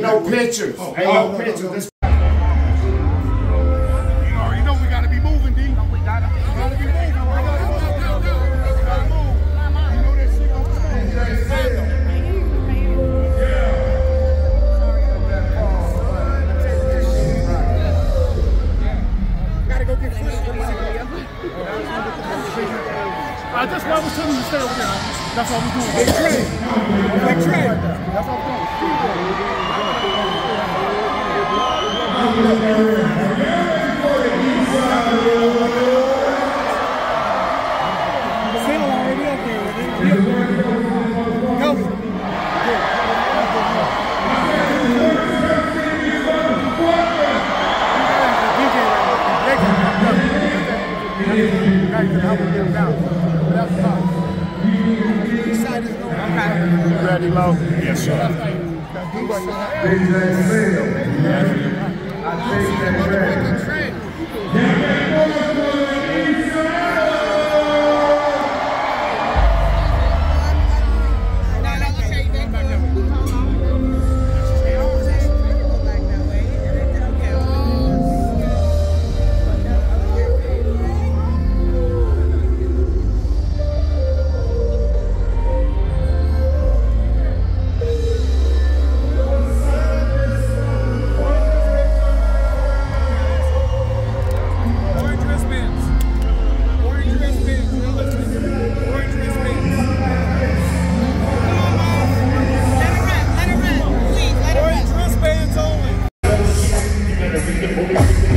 No pictures. Oh, Ain't no pictures. This You already know we gotta be moving, D. We gotta, we gotta be moving. We gotta move. We gotta move. You know that shit gonna change. Gotta go get food. Uh, that's why I was telling to stay over there. That's what we do. doing. Big trade. Big trade. That's what I'm doing. Sail Ready, low? Yes, sir. Orange You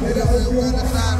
Mira, voy a jugar